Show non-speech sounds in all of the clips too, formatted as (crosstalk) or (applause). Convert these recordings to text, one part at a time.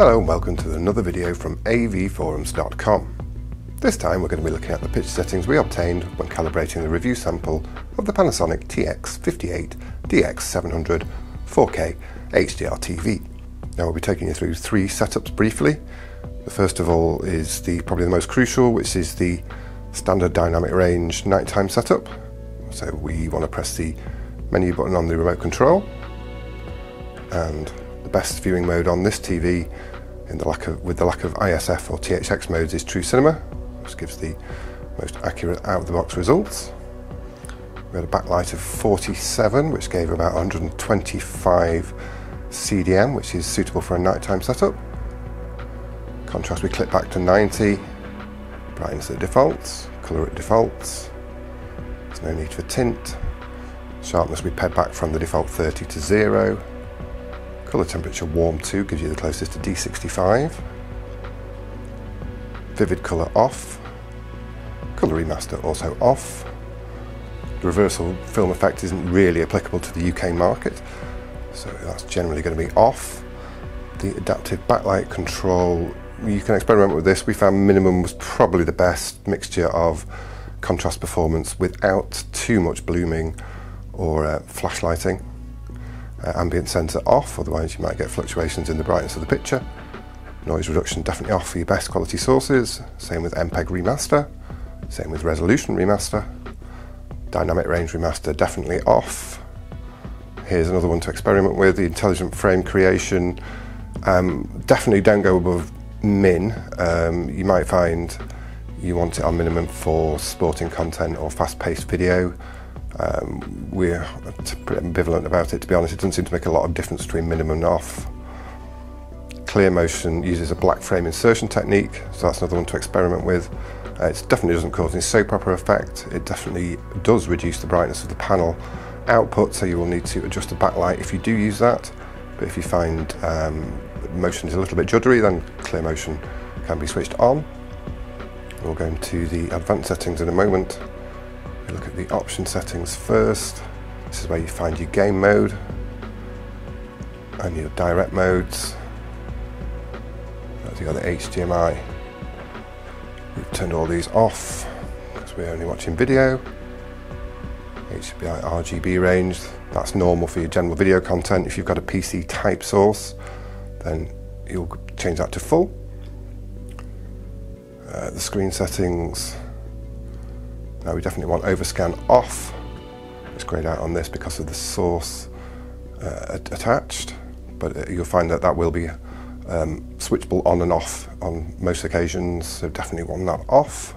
Hello and welcome to another video from avforums.com. This time we're going to be looking at the pitch settings we obtained when calibrating the review sample of the Panasonic TX58 DX700 4K HDR TV. Now we'll be taking you through three setups briefly. The first of all is the probably the most crucial, which is the standard dynamic range nighttime setup. So we want to press the menu button on the remote control and best viewing mode on this TV the of, with the lack of ISF or THX modes is True Cinema, which gives the most accurate out-of-the-box results. We had a backlight of 47, which gave about 125 CDM, which is suitable for a nighttime setup. Contrast we clip back to 90, brightness at defaults, colour at defaults, there's no need for tint, sharpness we paired back from the default 30 to 0, colour temperature warm 2 gives you the closest to D65, vivid colour off, colour remaster also off, the reversal film effect isn't really applicable to the UK market so that's generally going to be off. The adaptive backlight control you can experiment with this. We found minimum was probably the best mixture of contrast performance without too much blooming or uh, flash lighting. Uh, ambient sensor off, otherwise you might get fluctuations in the brightness of the picture. Noise reduction definitely off for your best quality sources. Same with MPEG remaster. Same with resolution remaster. Dynamic range remaster definitely off. Here's another one to experiment with, the intelligent frame creation. Um, definitely don't go above min, um, you might find you want it on minimum for sporting content or fast-paced video. Um, we're pretty ambivalent about it, to be honest. It doesn't seem to make a lot of difference between minimum and off. Clear Motion uses a black frame insertion technique, so that's another one to experiment with. Uh, it definitely doesn't cause any soap opera effect. It definitely does reduce the brightness of the panel output, so you will need to adjust the backlight if you do use that. But if you find um, motion is a little bit juddery, then clear motion can be switched on. We'll go into the advanced settings in a moment. We look at the option settings first. This is where you find your game mode and your direct modes. As you got the HDMI. We've turned all these off because we're only watching video. HDMI RGB range, that's normal for your general video content. If you've got a PC type source, then you'll change that to full. Uh, the screen settings, now we definitely want overscan off. It's grayed out on this because of the source uh, attached, but uh, you'll find that that will be um, switchable on and off on most occasions, so definitely want that off.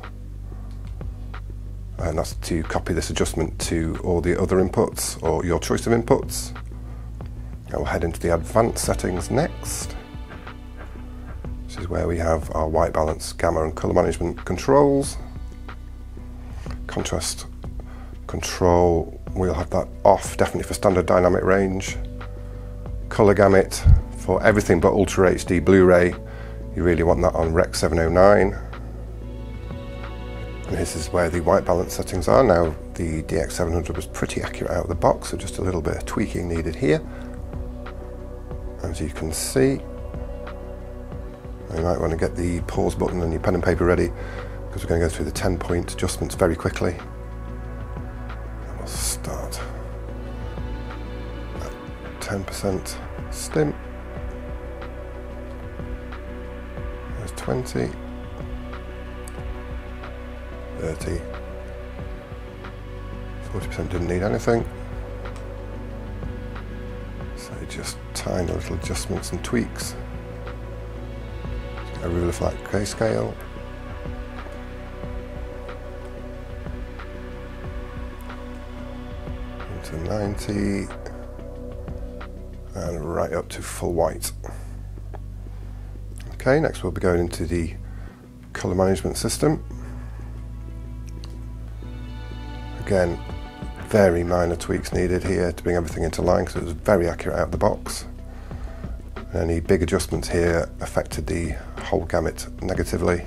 And that's to copy this adjustment to all the other inputs or your choice of inputs. I will head into the advanced settings next. This is where we have our white balance, gamma and color management controls. Contrast control, we'll have that off definitely for standard dynamic range. Color gamut for everything but Ultra HD Blu-ray, you really want that on Rec 709. And this is where the white balance settings are. Now the DX700 was pretty accurate out of the box, so just a little bit of tweaking needed here as you can see. You might want to get the pause button and your pen and paper ready because we're going to go through the 10 point adjustments very quickly. And we'll start at 10% stim. There's 20, 30, 40% didn't need anything. So just tiny little adjustments and tweaks. A ruler flat grayscale. Into 90 and right up to full white. Okay, next we'll be going into the color management system. Again, very minor tweaks needed here to bring everything into line because it was very accurate out of the box. Any big adjustments here affected the whole gamut negatively.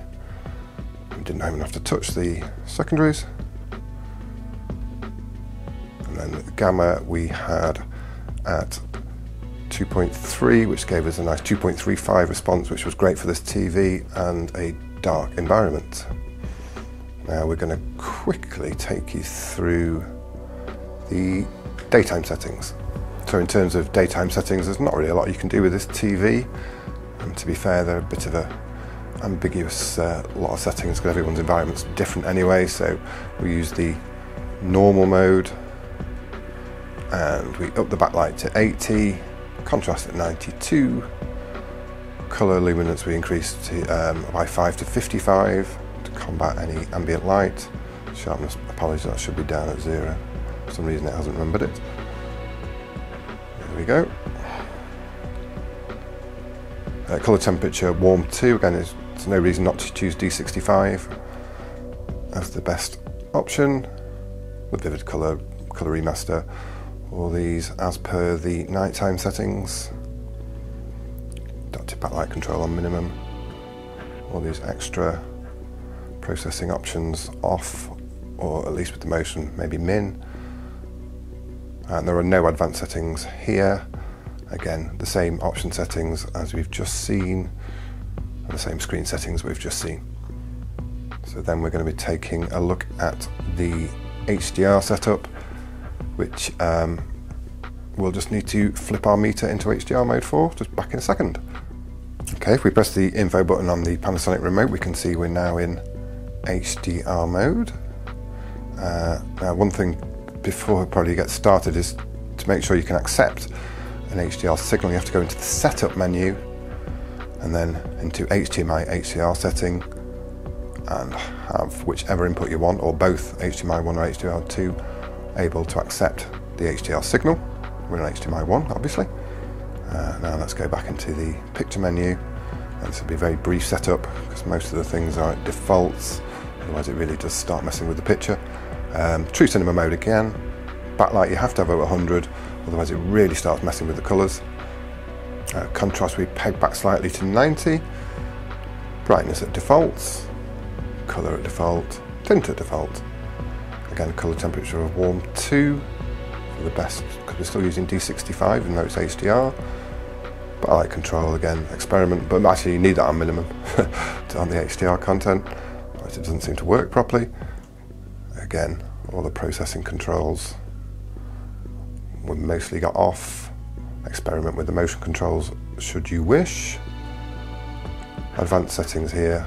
We didn't even have to touch the secondaries. Gamma we had at 2.3, which gave us a nice 2.35 response, which was great for this TV and a dark environment. Now we're going to quickly take you through the daytime settings. So in terms of daytime settings, there's not really a lot you can do with this TV. And to be fair, they're a bit of a ambiguous uh, lot of settings because everyone's environment's different anyway. So we use the normal mode and we up the backlight to 80, contrast at 92, colour luminance we increased to, um, by 5 to 55 to combat any ambient light. Sharpness, apologies, that should be down at zero. For some reason it hasn't remembered it. There we go. Uh, colour temperature warm 2, again there's, there's no reason not to choose D65 as the best option. The vivid colour, colour remaster, all these as per the nighttime settings. Adaptive backlight control on minimum. All these extra processing options off, or at least with the motion, maybe min. And there are no advanced settings here. Again, the same option settings as we've just seen, and the same screen settings we've just seen. So then we're going to be taking a look at the HDR setup, which um, we'll just need to flip our meter into HDR mode for, just back in a second. Okay, if we press the info button on the Panasonic remote, we can see we're now in HDR mode. Uh, now, one thing before probably get started is to make sure you can accept an HDR signal. You have to go into the setup menu and then into HDMI HDR setting and have whichever input you want, or both HDMI 1 or HDMI 2, able to accept the HDR signal. We're in HDMI 1, obviously. Uh, now let's go back into the picture menu. And this will be a very brief setup because most of the things are at defaults. Otherwise, it really does start messing with the picture. Um, true cinema mode again. Backlight you have to have over 100, otherwise it really starts messing with the colours. Uh, contrast we peg back slightly to 90. Brightness at defaults colour at default, tint at default. Again, colour temperature of warm 2 for the best, because we're still using D65 even though it's HDR. Backlight control again, experiment, but actually you need that on minimum (laughs) on the HDR content, otherwise it doesn't seem to work properly. Again, all the processing controls we've mostly got off. Experiment with the motion controls should you wish. Advanced settings here,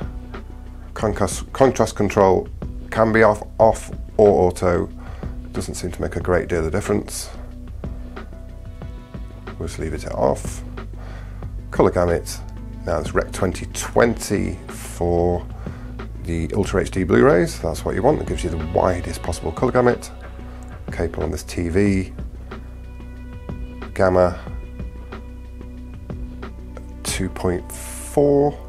Contrast, contrast control can be off, off or auto. Doesn't seem to make a great deal of difference. We'll just leave it off. Color gamut. Now it's Rec 2020 for the Ultra HD Blu-rays. That's what you want. It gives you the widest possible color gamut. Capable on this TV. Gamma 2.4 not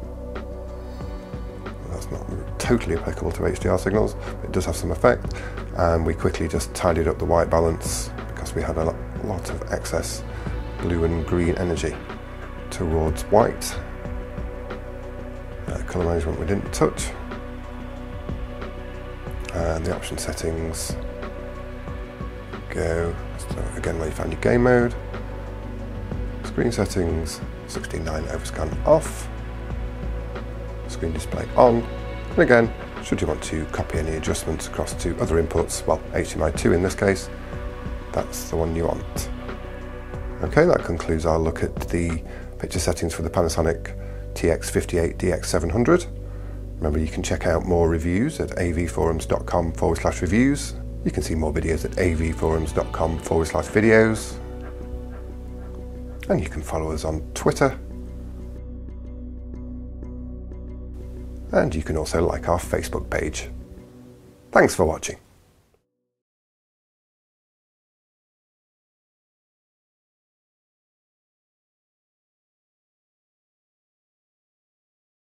totally applicable to HDR signals, it does have some effect. And we quickly just tidied up the white balance because we had a lot of excess blue and green energy towards white. Uh, color management we didn't touch. And the option settings go, so again where you found your game mode. Screen settings, 16.9 overscan off screen display on. And again, should you want to copy any adjustments across to other inputs, well, HDMI 2 in this case, that's the one you want. Okay, that concludes our look at the picture settings for the Panasonic TX58 DX700. Remember, you can check out more reviews at avforums.com forward slash reviews. You can see more videos at avforums.com forward slash videos. And you can follow us on Twitter and you can also like our Facebook page. Thanks for watching.